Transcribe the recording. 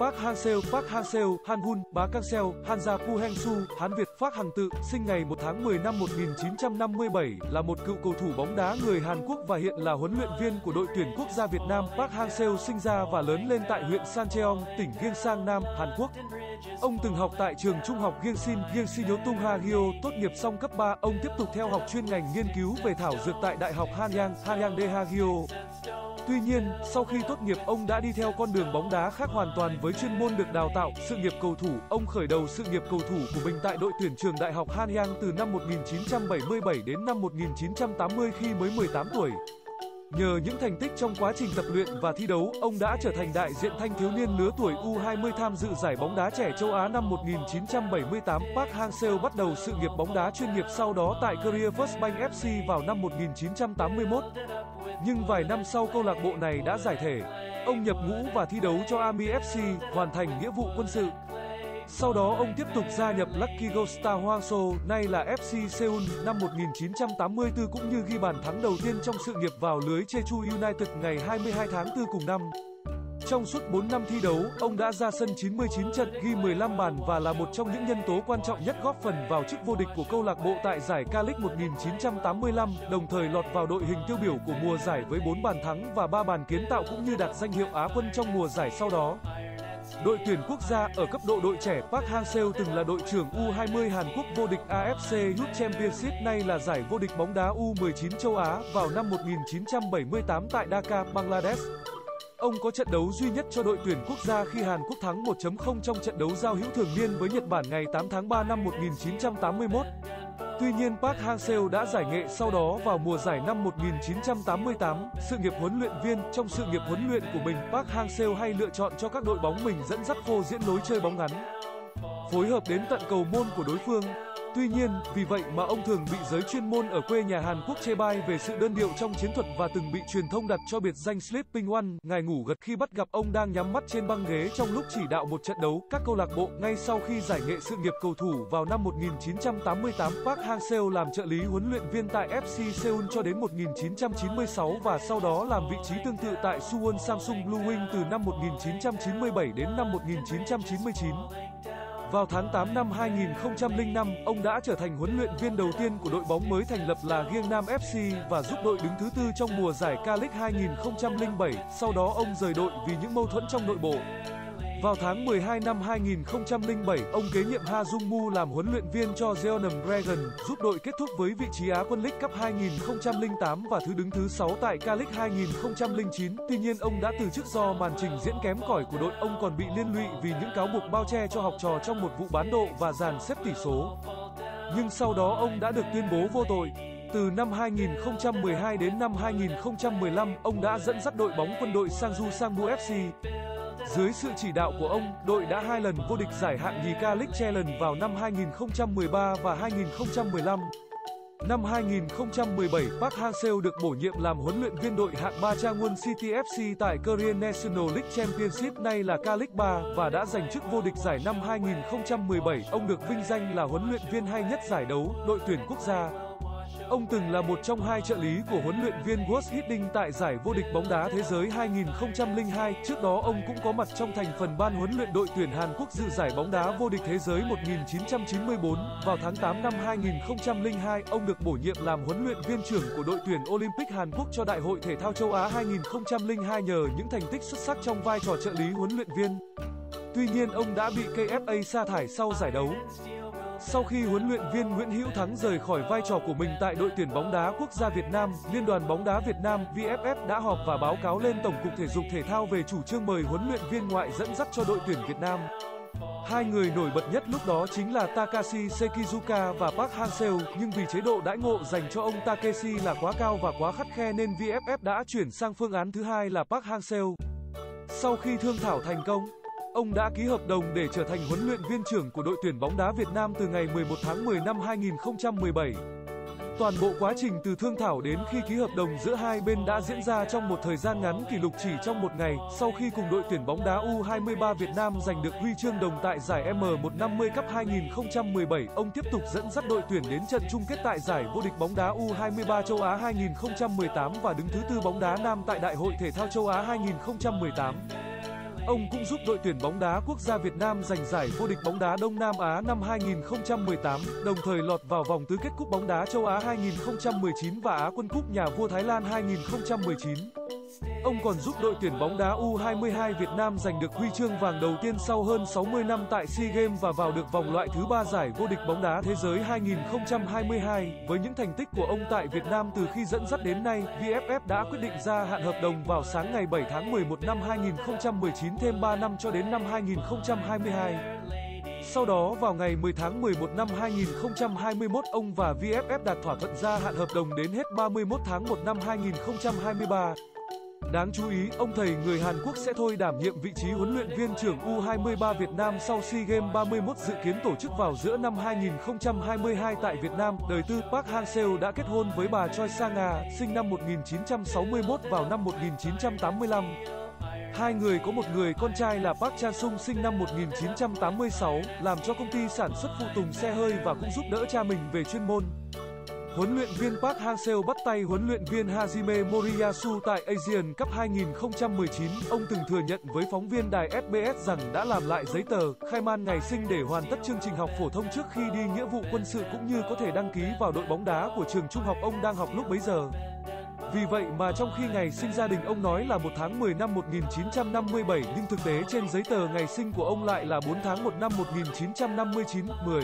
Park Hang-seo, Park Hang-seo, Han-hun, Bá Kang-seo, Hanja Pu-heng-su, Hán Việt, Park Hằng Tự, sinh ngày 1 tháng 10 năm 1957, là một cựu cầu thủ bóng đá người Hàn Quốc và hiện là huấn luyện viên của đội tuyển quốc gia Việt Nam. Park Hang-seo sinh ra và lớn lên tại huyện Sancheong, tỉnh Gyeongsang Nam, Hàn Quốc. Ông từng học tại trường trung học Gyeongsin, Tung Ha Hyo, tốt nghiệp xong cấp 3, ông tiếp tục theo học chuyên ngành nghiên cứu về thảo dược tại Đại học Hanyang, Hanyang de Tuy nhiên, sau khi tốt nghiệp ông đã đi theo con đường bóng đá khác hoàn toàn với chuyên môn được đào tạo, sự nghiệp cầu thủ. Ông khởi đầu sự nghiệp cầu thủ của mình tại đội tuyển trường Đại học Hanyang từ năm 1977 đến năm 1980 khi mới 18 tuổi. Nhờ những thành tích trong quá trình tập luyện và thi đấu, ông đã trở thành đại diện thanh thiếu niên lứa tuổi U20 tham dự giải bóng đá trẻ châu Á năm 1978. Park Hang-seo bắt đầu sự nghiệp bóng đá chuyên nghiệp sau đó tại Korea First Bank FC vào năm 1981. Nhưng vài năm sau câu lạc bộ này đã giải thể. Ông nhập ngũ và thi đấu cho Army FC, hoàn thành nghĩa vụ quân sự. Sau đó ông tiếp tục gia nhập Lucky Gold Star Hwangso, nay là FC Seoul, năm 1984 cũng như ghi bàn thắng đầu tiên trong sự nghiệp vào lưới Jeju United ngày 22 tháng 4 cùng năm. Trong suốt 4 năm thi đấu, ông đã ra sân 99 trận, ghi 15 bàn và là một trong những nhân tố quan trọng nhất góp phần vào chức vô địch của câu lạc bộ tại giải K-League 1985, đồng thời lọt vào đội hình tiêu biểu của mùa giải với 4 bàn thắng và 3 bàn kiến tạo cũng như đạt danh hiệu Á quân trong mùa giải sau đó. Đội tuyển quốc gia ở cấp độ đội trẻ Park Hang-seo từng là đội trưởng U20 Hàn Quốc vô địch AFC Youth Championship nay là giải vô địch bóng đá U19 châu Á vào năm 1978 tại Dhaka, Bangladesh. Ông có trận đấu duy nhất cho đội tuyển quốc gia khi Hàn Quốc thắng 1-0 trong trận đấu giao hữu thường niên với Nhật Bản ngày 8 tháng 3 năm 1981. Tuy nhiên Park Hang-seo đã giải nghệ sau đó vào mùa giải năm 1988. Sự nghiệp huấn luyện viên trong sự nghiệp huấn luyện của mình, Park Hang-seo hay lựa chọn cho các đội bóng mình dẫn dắt phô diễn lối chơi bóng ngắn, phối hợp đến tận cầu môn của đối phương. Tuy nhiên, vì vậy mà ông thường bị giới chuyên môn ở quê nhà Hàn Quốc chê bai về sự đơn điệu trong chiến thuật và từng bị truyền thông đặt cho biệt danh Sleeping One, ngài ngủ gật khi bắt gặp ông đang nhắm mắt trên băng ghế trong lúc chỉ đạo một trận đấu. Các câu lạc bộ ngay sau khi giải nghệ sự nghiệp cầu thủ vào năm 1988, Park Hang-seo làm trợ lý huấn luyện viên tại FC Seoul cho đến 1996 và sau đó làm vị trí tương tự tại Suwon Samsung Blue Wing từ năm 1997 đến năm 1999. Vào tháng 8 năm 2005, ông đã trở thành huấn luyện viên đầu tiên của đội bóng mới thành lập là Nam FC và giúp đội đứng thứ tư trong mùa giải K-League 2007. Sau đó ông rời đội vì những mâu thuẫn trong nội bộ. Vào tháng 12 năm 2007, ông kế nhiệm Ha Jung Mu làm huấn luyện viên cho Jeonnam Dragon, giúp đội kết thúc với vị trí Á quân League Cup 2008 và thứ đứng thứ 6 tại K-League 2009. Tuy nhiên ông đã từ chức do màn trình diễn kém cỏi của đội. Ông còn bị liên lụy vì những cáo buộc bao che cho học trò trong một vụ bán độ và dàn xếp tỷ số. Nhưng sau đó ông đã được tuyên bố vô tội. Từ năm 2012 đến năm 2015, ông đã dẫn dắt đội bóng quân đội Sangju Sangbu FC. Dưới sự chỉ đạo của ông, đội đã hai lần vô địch giải hạng nhì K-League Challenge vào năm 2013 và 2015. Năm 2017, Park Hang-seo được bổ nhiệm làm huấn luyện viên đội hạng 3 Changwon City FC tại Korean National League Championship nay là K-League 3 và đã giành chức vô địch giải năm 2017. Ông được vinh danh là huấn luyện viên hay nhất giải đấu, đội tuyển quốc gia. Ông từng là một trong hai trợ lý của huấn luyện viên Woods Hiddink tại giải vô địch bóng đá thế giới 2002. Trước đó ông cũng có mặt trong thành phần ban huấn luyện đội tuyển Hàn Quốc dự giải bóng đá vô địch thế giới 1994. Vào tháng 8 năm 2002, ông được bổ nhiệm làm huấn luyện viên trưởng của đội tuyển Olympic Hàn Quốc cho Đại hội Thể thao châu Á 2002 nhờ những thành tích xuất sắc trong vai trò trợ lý huấn luyện viên. Tuy nhiên ông đã bị KFA sa thải sau giải đấu. Sau khi huấn luyện viên Nguyễn Hữu Thắng rời khỏi vai trò của mình tại đội tuyển bóng đá quốc gia Việt Nam, Liên đoàn bóng đá Việt Nam VFF đã họp và báo cáo lên Tổng cục Thể dục Thể thao về chủ trương mời huấn luyện viên ngoại dẫn dắt cho đội tuyển Việt Nam. Hai người nổi bật nhất lúc đó chính là Takashi Sekizuka và Park Hang-seo, nhưng vì chế độ đãi ngộ dành cho ông Takeshi là quá cao và quá khắt khe nên VFF đã chuyển sang phương án thứ hai là Park Hang-seo. Sau khi thương thảo thành công, Ông đã ký hợp đồng để trở thành huấn luyện viên trưởng của đội tuyển bóng đá Việt Nam từ ngày 11 tháng 10 năm 2017. Toàn bộ quá trình từ thương thảo đến khi ký hợp đồng giữa hai bên đã diễn ra trong một thời gian ngắn kỷ lục chỉ trong một ngày, sau khi cùng đội tuyển bóng đá U23 Việt Nam giành được huy chương đồng tại giải M150 Cup 2017, ông tiếp tục dẫn dắt đội tuyển đến trận chung kết tại giải vô địch bóng đá U23 châu Á 2018 và đứng thứ tư bóng đá nam tại Đại hội Thể thao châu Á 2018. Ông cũng giúp đội tuyển bóng đá quốc gia Việt Nam giành giải vô địch bóng đá Đông Nam Á năm 2018, đồng thời lọt vào vòng tứ kết cúp bóng đá châu Á 2019 và Á quân cúp nhà vua Thái Lan 2019. Ông còn giúp đội tuyển bóng đá U22 Việt Nam giành được huy chương vàng đầu tiên sau hơn 60 năm tại SEA Games và vào được vòng loại thứ ba giải vô địch bóng đá thế giới 2022. Với những thành tích của ông tại Việt Nam từ khi dẫn dắt đến nay, VFF đã quyết định gia hạn hợp đồng vào sáng ngày 7 tháng 11 năm 2019 thêm 3 năm cho đến năm 2022. Sau đó vào ngày 10 tháng 11 năm 2021, ông và VFF đạt thỏa thuận gia hạn hợp đồng đến hết 31 tháng 1 năm 2023. Đáng chú ý, ông thầy người Hàn Quốc sẽ thôi đảm nhiệm vị trí huấn luyện viên trưởng U23 Việt Nam sau SEA Games 31 dự kiến tổ chức vào giữa năm 2022 tại Việt Nam. Đời tư Park Hang-seo đã kết hôn với bà Choi Sang-nga, sinh năm 1961 vào năm 1985. Hai người có một người con trai là Park Chan-sung sinh năm 1986, làm cho công ty sản xuất phụ tùng xe hơi và cũng giúp đỡ cha mình về chuyên môn. Huấn luyện viên Park Hang-seo bắt tay huấn luyện viên Hajime Moriyasu tại Asian Cup 2019. Ông từng thừa nhận với phóng viên đài SBS rằng đã làm lại giấy tờ, khai man ngày sinh để hoàn tất chương trình học phổ thông trước khi đi nghĩa vụ quân sự cũng như có thể đăng ký vào đội bóng đá của trường trung học ông đang học lúc bấy giờ. Vì vậy mà trong khi ngày sinh gia đình ông nói là 1 tháng 10 năm 1957 nhưng thực tế trên giấy tờ ngày sinh của ông lại là 4 tháng 1 năm 1959, 10.